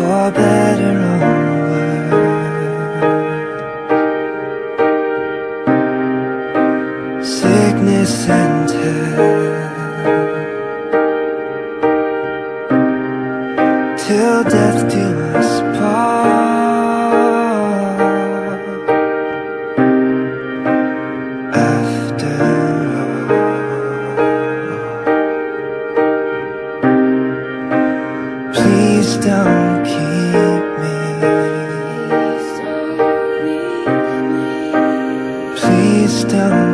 for better or worse. Sickness and health Till death do us part. After all. Please don't down